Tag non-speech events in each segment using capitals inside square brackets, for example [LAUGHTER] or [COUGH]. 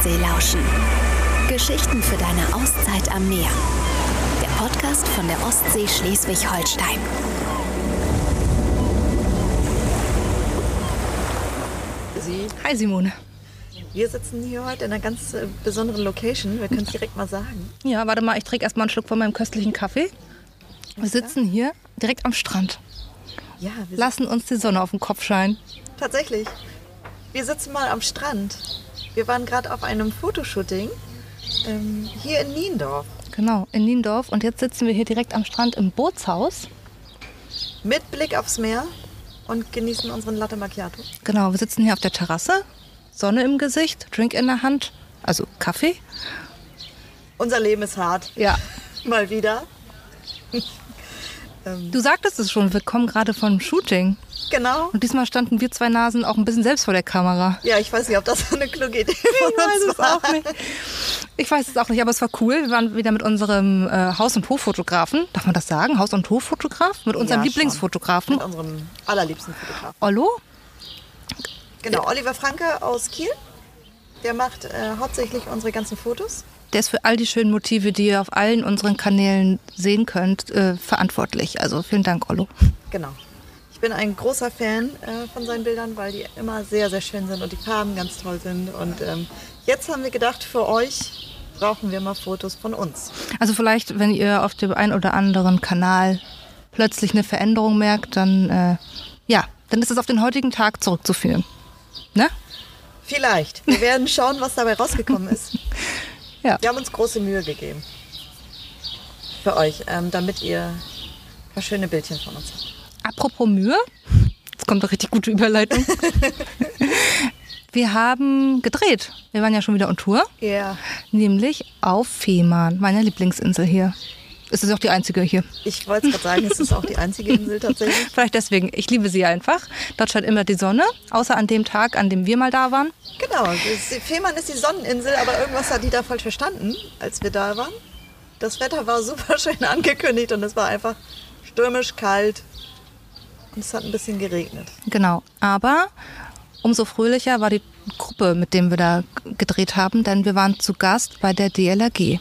Ostsee lauschen. Geschichten für deine Auszeit am Meer. Der Podcast von der Ostsee Schleswig-Holstein. Hi Simone. Wir sitzen hier heute in einer ganz äh, besonderen Location. Wir können es direkt mal sagen. Ja, warte mal, ich trinke erstmal einen Schluck von meinem köstlichen Kaffee. Wir sitzen hier direkt am Strand. Ja, wir Lassen uns die Sonne auf den Kopf scheinen. tatsächlich. Wir sitzen mal am Strand. Wir waren gerade auf einem Fotoshooting ähm, hier in Niendorf. Genau, in Niendorf. Und jetzt sitzen wir hier direkt am Strand im Bootshaus. Mit Blick aufs Meer und genießen unseren Latte Macchiato. Genau, wir sitzen hier auf der Terrasse. Sonne im Gesicht, Drink in der Hand, also Kaffee. Unser Leben ist hart. Ja. [LAUGHS] Mal wieder. Du sagtest es schon, wir kommen gerade vom Shooting. Genau. Und diesmal standen wir zwei Nasen auch ein bisschen selbst vor der Kamera. Ja, ich weiß nicht, ob das so eine kluge Idee von [LAUGHS] Ich weiß es war. auch nicht. Ich weiß es auch nicht, aber es war cool. Wir waren wieder mit unserem äh, Haus- und Hoffotografen. Darf man das sagen? Haus- und Hoffotograf? Mit unserem Ja. Lieblingsfotografen. Mit unserem allerliebsten Fotografen. Ollo. Genau, Oliver Franke aus Kiel. Der macht äh, hauptsächlich unsere ganzen Fotos. Der ist für all die schönen Motive, die ihr auf allen unseren Kanälen sehen könnt, äh, verantwortlich. Also vielen Dank, Ollo. Genau. Ich bin ein großer Fan äh, von seinen Bildern, weil die immer sehr, sehr schön sind und die Farben ganz toll sind. Und ähm, jetzt haben wir gedacht, für euch brauchen wir mal Fotos von uns. Also vielleicht, wenn ihr auf dem einen oder anderen Kanal plötzlich eine Veränderung merkt, dann äh, ja, dann ist es auf den heutigen Tag zurückzuführen. Ne? Vielleicht. Wir [LAUGHS] werden schauen, was dabei rausgekommen ist. [LAUGHS] Ja. Wir haben uns große Mühe gegeben. Für euch, ähm, damit ihr ein paar schöne Bildchen von uns habt. Apropos Mühe, jetzt kommt eine richtig gute Überleitung. [LAUGHS] Wir haben gedreht. Wir waren ja schon wieder on Tour, Ja. nämlich auf Fehmarn, meiner Lieblingsinsel hier. Es ist auch die einzige hier. Ich wollte es gerade sagen, es ist auch die einzige Insel [LAUGHS] tatsächlich. Vielleicht deswegen. Ich liebe sie einfach. Dort scheint immer die Sonne, außer an dem Tag, an dem wir mal da waren. Genau, Fehmarn ist die Sonneninsel, aber irgendwas hat die da falsch verstanden, als wir da waren. Das Wetter war super schön angekündigt und es war einfach stürmisch kalt und es hat ein bisschen geregnet. Genau. Aber umso fröhlicher war die Gruppe, mit dem wir da gedreht haben, denn wir waren zu Gast bei der DLRG.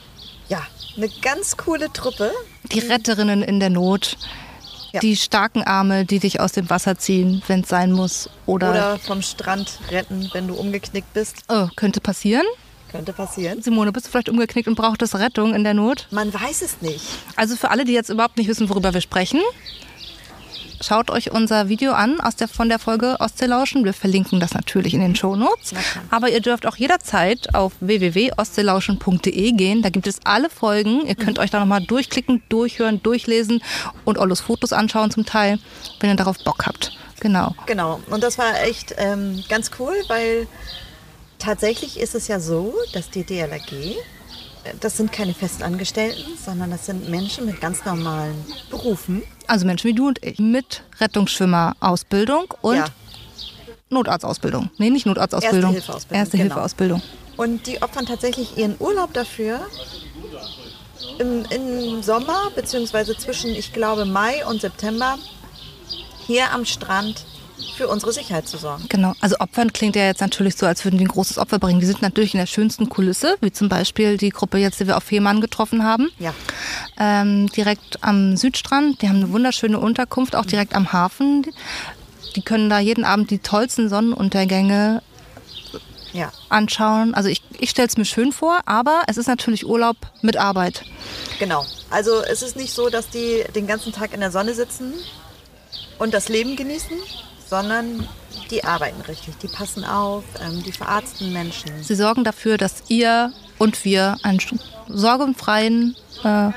Ja, eine ganz coole Truppe. Die Retterinnen in der Not. Ja. Die starken Arme, die dich aus dem Wasser ziehen, wenn es sein muss. Oder, Oder vom Strand retten, wenn du umgeknickt bist. oh, könnte passieren. Könnte passieren. Simone, bist du vielleicht umgeknickt und brauchtest Rettung in der Not? Man weiß es nicht. Also für alle, die jetzt überhaupt nicht wissen, worüber wir sprechen, schaut euch unser Video an aus der, von der Folge Ostseelauschen. Wir verlinken das natürlich in den Shownotes. Aber ihr dürft auch jederzeit auf www.ostseelauschen.de gehen. Da gibt es alle Folgen. Ihr könnt euch da nochmal durchklicken, durchhören, durchlesen und Ollos Fotos anschauen zum Teil, wenn ihr darauf Bock habt. Genau. Genau, und das war echt ähm, ganz cool, weil tatsächlich ist es ja so, dass die DLRG, das sind keine Festangestellten, sondern das sind Menschen mit ganz normalen Berufen. Also Menschen wie du und ich mit Rettungsschwimmer-Ausbildung und Ja. Notarztausbildung. Nee, nicht Notarztausbildung. Erste-Hilfe-Ausbildung, Erste genau. Hilfe-Ausbildung. Und die opfern tatsächlich ihren Urlaub dafür, im, im Sommer, beziehungsweise zwischen, ich glaube, Mai und September, hier am Strand für unsere Sicherheit zu sorgen. Genau, also Opfern klingt ja jetzt natürlich so, als würden die ein großes Opfer bringen. Die sind natürlich in der schönsten Kulisse, wie zum Beispiel die Gruppe jetzt, die wir auf Fehmarn getroffen haben. Ja. Ähm, direkt am Südstrand. Die haben eine wunderschöne Unterkunft, auch direkt am Hafen. Die können da jeden Abend die tollsten Sonnenuntergänge Ja, anschauen. Also ich, ich stelle es mir schön vor, aber es ist natürlich Urlaub mit Arbeit. Genau. Also es ist nicht so, dass die den ganzen Tag in der Sonne sitzen und das Leben genießen, sondern die arbeiten richtig. Die passen auf, ähm, die verarzten Menschen. Sie sorgen dafür, dass ihr und wir einen sorgenfreien, äh,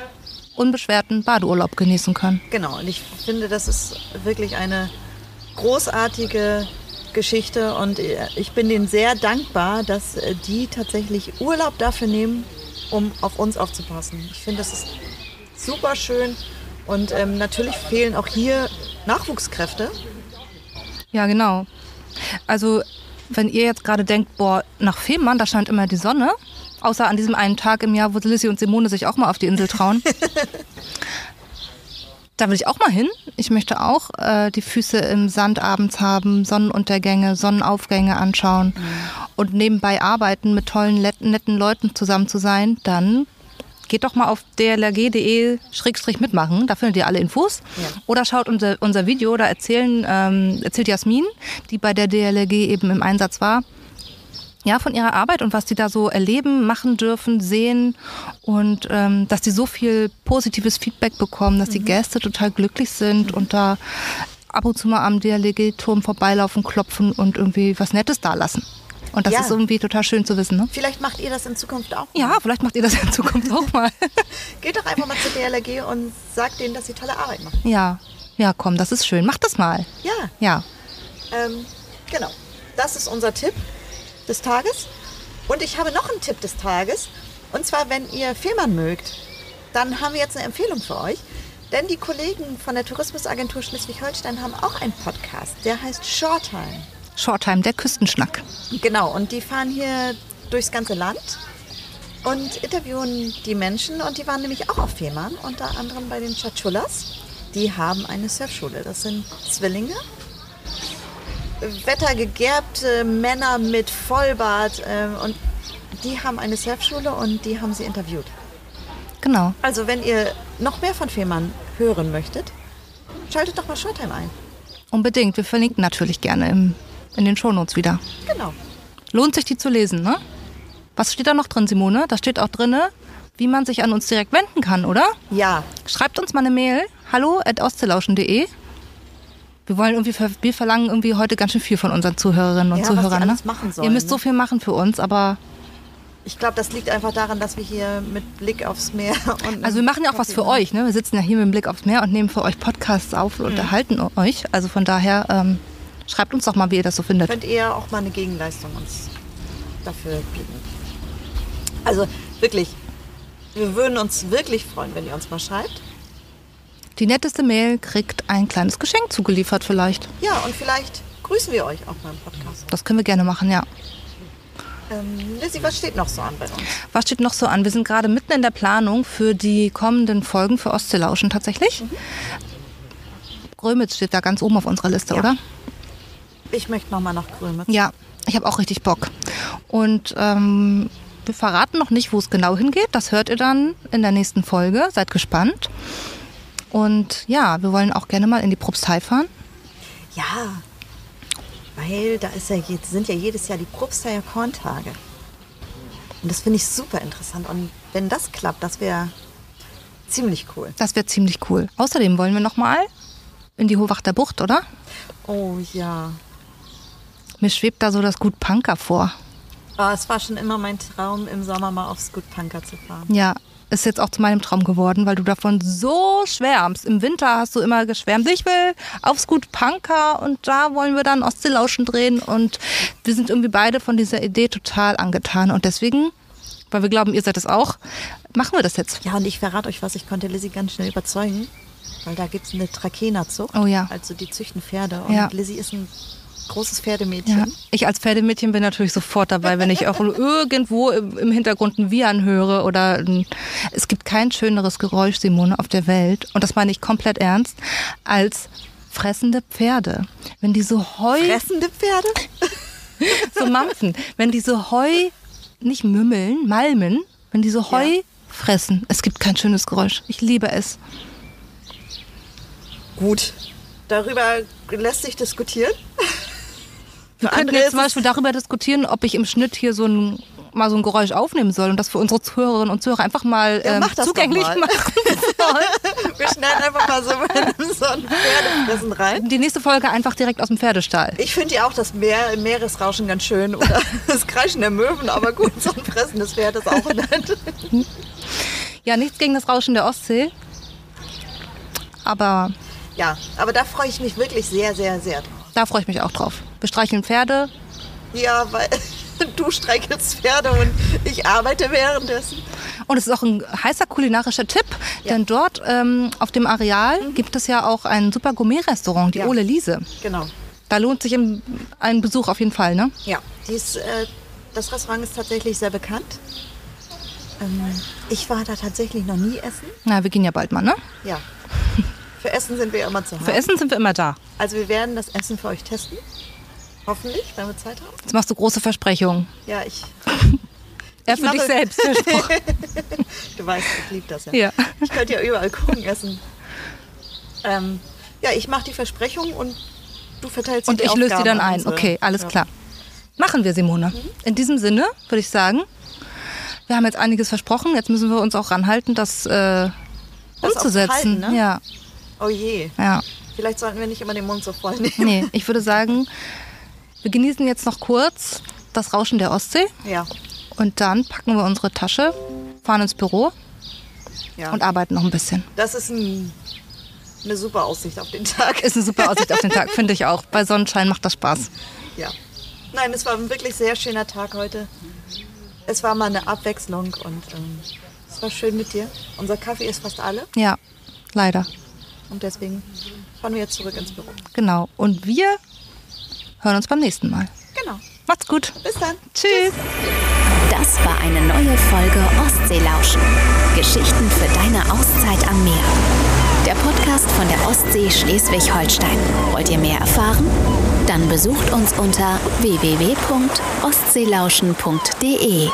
unbeschwerten Badeurlaub genießen können. Genau. Und ich finde, das ist wirklich eine großartige Geschichte und äh, ich bin denen sehr dankbar, dass äh, die tatsächlich Urlaub dafür nehmen, um auf uns aufzupassen. Ich finde, das ist super schön und ähm, natürlich fehlen auch hier Nachwuchskräfte. Ja, genau. Also, wenn ihr jetzt gerade denkt, boah, nach Fehmarn, da scheint immer die Sonne, außer an diesem einen Tag im Jahr, wo Lissy und Simone sich auch mal auf die Insel trauen. [LAUGHS] da will ich auch mal hin. Ich möchte auch äh, die Füße im Sand abends haben, Sonnenuntergänge, Sonnenaufgänge anschauen. und nebenbei arbeiten, mit tollen, netten Leuten zusammen zu sein, dann geht doch mal auf dlrg.de-mitmachen, da findet ihr alle Infos. Ja. Oder schaut unser, unser Video, da erzählen, ähm, erzählt Jasmin, die bei der DLRG eben im Einsatz war, ja, von ihrer Arbeit und was die da so erleben, machen dürfen, sehen und ähm, dass die so viel positives Feedback bekommen, dass mhm. die Gäste total glücklich sind mhm. und da ab und zu mal am DLG-Turm vorbeilaufen, klopfen und irgendwie was Nettes da lassen. Und das ja. ist irgendwie total schön zu wissen. Ne? Vielleicht macht ihr das in Zukunft auch. Mal. Ja, vielleicht macht ihr das in Zukunft auch mal. [LAUGHS] Geht doch einfach mal zur DLRG und sagt denen, dass sie tolle Arbeit machen. Ja, ja, komm, das ist schön. Macht das mal. Ja. Ja. Ähm, genau. Das ist unser Tipp des Tages. Und ich habe noch einen Tipp des Tages. Und zwar, wenn ihr Fehmarn mögt, dann haben wir jetzt eine Empfehlung für euch. Denn die Kollegen von der Tourismusagentur Schleswig-Holstein haben auch einen Podcast. Der heißt Shorttime. Shorttime, der Küstenschnack. Genau, und die fahren hier durchs ganze Land und interviewen die Menschen. Und die waren nämlich auch auf Fehmarn, unter anderem bei den Chachullas. Die haben eine Surfschule. Das sind Zwillinge wettergegerbte Männer mit Vollbart äh, und die haben eine Surfschule und die haben sie interviewt. Genau. Also wenn ihr noch mehr von Fehmarn hören möchtet, schaltet doch mal Showtime ein. Unbedingt. Wir verlinken natürlich gerne im, in den Shownotes wieder. Genau. Lohnt sich die zu lesen, ne? Was steht da noch drin, Simone? Da steht auch drin, wie man sich an uns direkt wenden kann, oder? Ja. Schreibt uns mal eine Mail. Hallo at ostelauschen.de wir wollen irgendwie, wir verlangen irgendwie heute ganz schön viel von unseren Zuhörerinnen und ja, Zuhörern. Was ne? machen sollen, Ihr müsst ne? so viel machen für uns, aber ich glaube, das liegt einfach daran, dass wir hier mit Blick aufs Meer [LAUGHS] und Also wir machen ja auch was für euch, ne? Wir sitzen ja hier mit Blick aufs Meer und nehmen für euch Podcasts auf und mhm. unterhalten euch. Also von daher ähm, schreibt uns doch mal, wie ihr das so findet. Könnt ihr auch mal eine Gegenleistung uns dafür bieten. Also wirklich, wir würden uns wirklich freuen, wenn ihr uns mal schreibt. Die netteste Mail kriegt ein kleines Geschenk zugeliefert vielleicht. Ja, und vielleicht grüßen wir euch auch beim Podcast. Das können wir gerne machen, ja. Ähm, Lizzie, was steht noch so an bei uns? Was steht noch so an? Wir sind gerade mitten in der Planung für die kommenden Folgen für Ostseelauschen tatsächlich. Mhm. Grömitz steht da ganz oben auf unserer Liste, ja. oder? Ich möchte nochmal nach Grömitz. Ja, ich habe auch richtig Bock. Und ähm, wir verraten noch nicht, wo es genau hingeht. Das hört ihr dann in der nächsten Folge. Seid gespannt. Und ja, wir wollen auch gerne mal in die Propstei fahren. Ja, weil da ist ja, sind ja jedes Jahr die Propsteier Korntage. Und das finde ich super interessant. Und wenn das klappt, das wäre ziemlich cool. Das wäre ziemlich cool. Außerdem wollen wir noch mal in die Hohwachter Bucht, oder? Oh ja. Mir schwebt da so das Gut Punker vor. Oh, es war schon immer mein Traum, im Sommer mal aufs Gut Punker zu fahren. Ja, ist jetzt auch zu meinem Traum geworden, weil du davon so schwärmst. Im Winter hast du immer geschwärmt, ich will aufs Gut Punker und da wollen wir dann Ostseelauschen drehen und wir sind irgendwie beide von dieser Idee total angetan und deswegen, weil wir glauben, ihr seid es auch, machen wir das jetzt. Ja, und ich verrate euch was, ich konnte Lizzie ganz schnell überzeugen, weil da gibt es eine Trakehnerzucht. Oh ja. Also die züchten Pferde und ja. Lizzie ist ein großes Pferdemädchen. Ja, ich als Pferdemädchen bin natürlich sofort dabei, wenn ich auch irgendwo im Hintergrund ein Wiehern höre oder ein, es gibt kein schöneres Geräusch, Simone, auf der Welt, und das meine ich komplett ernst, als fressende Pferde. Wenn die so Heu... Fressende Pferde? [LAUGHS] so mampfen. Wenn die so Heu nicht mümmeln, malmen, wenn die so Heu ja. fressen. Es gibt kein schönes Geräusch. Ich liebe es. Gut. Darüber lässt sich diskutieren. Wir könnten jetzt zum Beispiel darüber diskutieren, ob ich im Schnitt hier so ein mal so ein Geräusch aufnehmen soll und das für unsere Zuhörerinnen und Zuhörer einfach mal ja, ähm, zugänglich mal. machen soll. [LAUGHS] Wir schneiden einfach mal so, so ein Pferdefressen rein. Die nächste Folge einfach direkt aus dem Pferdestall. Ich finde ja auch das Meer, Meeresrauschen ganz schön oder [LAUGHS] das Kreischen der Möwen, aber gut, so ein fressendes Pferd ist auch nett. Ja, nichts gegen das Rauschen der Ostsee, aber... Ja, aber da freue ich mich wirklich sehr, sehr, sehr drauf. Da freue ich mich auch drauf. Wir streicheln Pferde. Ja, weil [LAUGHS] du streichelst Pferde und ich arbeite währenddessen. Und es ist auch ein heißer kulinarischer Tipp, ja. denn dort ähm, auf dem Areal mhm. gibt es ja auch ein super Gourmet-Restaurant, die ja. Ole Liese. Genau. Da lohnt sich ein, Besuch auf jeden Fall, ne? Ja, dies, äh, das Restaurant ist tatsächlich sehr bekannt. Ähm, ich war da tatsächlich noch nie essen. Na, wir gehen ja bald mal, ne? Ja. [LAUGHS] Für Essen sind wir immer zu haben. Für Essen sind wir immer da. Also wir werden das Essen für euch testen. Hoffentlich, wenn wir Zeit haben. Jetzt machst du große Versprechungen. Ja, ich. [LAUGHS] Er Ich für dich mache- selbst versprochen. [LAUGHS] Du weißt, ich liebe das ja. Ja. Ich könnte ja überall Kuchen essen. Ähm, ja, ich mache die Versprechung und du verteilst Und die ich löse die dann an ein. Okay, alles Ja. klar. Machen wir, Simone. In diesem Sinne würde ich sagen, wir haben jetzt einiges versprochen. Jetzt müssen wir uns auch ranhalten, das, äh, Das umzusetzen. ne? Ja, Oh je. ja. Vielleicht sollten wir nicht immer den Mund so voll [LAUGHS] nehmen. Nee, ich würde sagen, wir genießen jetzt noch kurz das Rauschen der Ostsee Ja, und dann packen wir unsere Tasche, fahren ins Büro ja. und arbeiten noch ein bisschen. das ist ein, eine super Aussicht auf den Tag. Ist eine super Aussicht auf den Tag, [LAUGHS] finde ich auch. Bei Sonnenschein macht das Spaß. Ja. Nein, es war ein wirklich sehr schöner Tag heute. Es war mal eine Abwechslung und ähm, es war schön mit dir. Unser Kaffee ist fast alle Ja, leider. und deswegen fahren wir jetzt zurück ins Büro. Genau. Und wir hören uns beim nächsten Mal. Genau. Macht's gut. Bis dann. Tschüss. Das war eine neue Folge Ostseelauschen. Geschichten für deine Auszeit am Meer. Der Podcast von der Ostsee Schleswig-Holstein. Wollt ihr mehr erfahren? Dann besucht uns unter www.ostseelauschen.de.